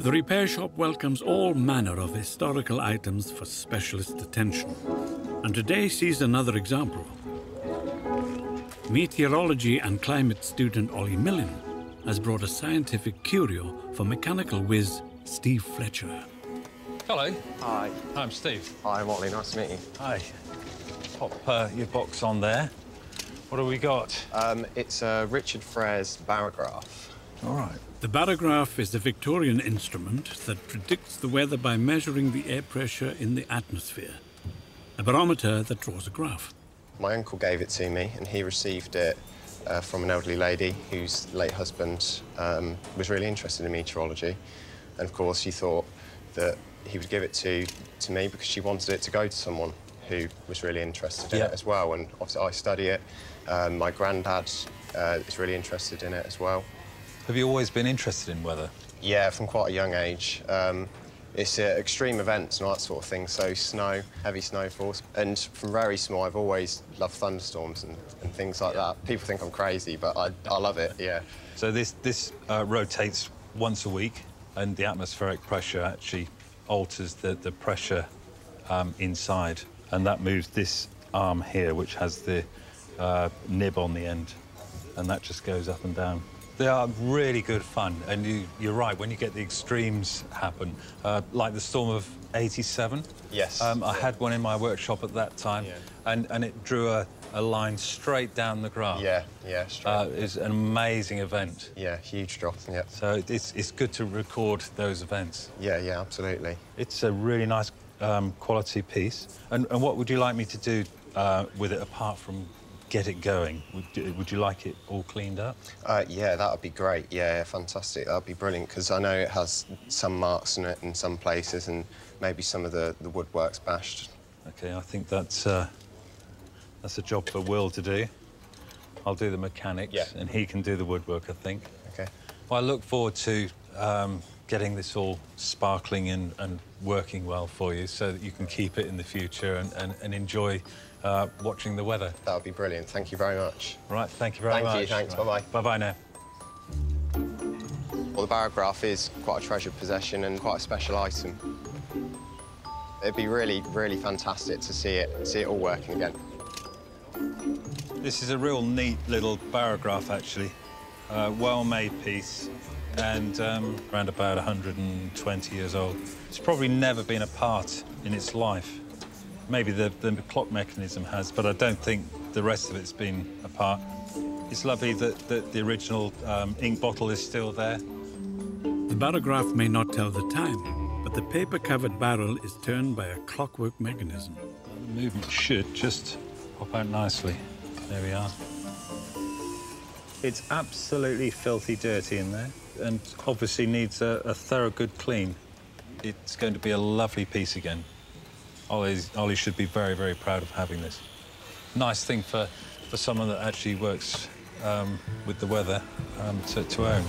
The repair shop welcomes all manner of historical items for specialist attention. And today sees another example. Meteorology and climate student Ollie Millen has brought a scientific curio for mechanical whiz Steve Fletcher. Hello, Hi. I'm Steve. Hi, Ollie. Nice to meet you. Hi. Pop uh, your box on there. What have we got? Um, it's uh, Richard Frères barograph. All right. The barograph is a Victorian instrument that predicts the weather by measuring the air pressure in the atmosphere. A barometer that draws a graph. My uncle gave it to me, and he received it uh, from an elderly lady whose late husband um, was really interested in meteorology. And of course, she thought that he would give it to, to me because she wanted it to go to someone who was really interested in Yeah. it as well. And obviously, I study it. Um, my granddad uh, is really interested in it as well. Have you always been interested in weather? Yeah, from quite a young age. Um, it's uh, extreme events and all that sort of thing, so snow, heavy snowfalls. And from very small, I've always loved thunderstorms and, and things like that. People think I'm crazy, but I, I love it, yeah. So this this uh, rotates once a week, and the atmospheric pressure actually alters the the pressure um, inside, and that moves this arm here, which has the uh, nib on the end, and that just goes up and down. They are really good fun, and you, you're right. When you get the extremes happen, uh, like the storm of '87. Yes. Um, I had one in my workshop at that time, Yeah. and, and it drew a, a line straight down the graph. Yeah, yeah, straight. Uh, it's an amazing event. yeah, huge drop, yeah. So it's, it's good to record those events. Yeah, yeah, absolutely. It's a really nice um, quality piece. And, and what would you like me to do uh, with it apart from get it going? Would, you- would you like it all cleaned up? Uh, yeah, that would be great. Yeah, fantastic. That would be brilliant because I know it has some marks in it in some places and maybe some of the, the woodwork's bashed. Okay, I think that's, uh, that's a job for Will to do. I'll do the mechanics Yeah. and he can do the woodwork, I think. Okay. Well, I look forward to um, getting this all sparkling and, and working well for you so that you can keep it in the future and, and, and enjoy uh, watching the weather. That would be brilliant. Thank you very much. Right, thank you very Thank much. you, thanks, Right. bye-bye. Bye-bye now. Well, the barograph is quite a treasured possession and quite a special item. It'd be really, really fantastic to see it, see it all working again. This is a real neat little barograph, actually. Uh, well-made piece and um, around about 120 years old. It's probably never been apart in its life. Maybe the, the clock mechanism has, but I don't think the rest of it's been apart. It's lovely that, that the original um, ink bottle is still there. The barograph may not tell the time, but the paper-covered barrel is turned by a clockwork mechanism. The movement should just pop out nicely. There we are. It's absolutely filthy dirty in there and obviously needs a, a thorough good clean. It's going to be a lovely piece again. Ollie's, Ollie should be very, very proud of having this. Nice thing for, for someone that actually works um, with the weather um, to, to own.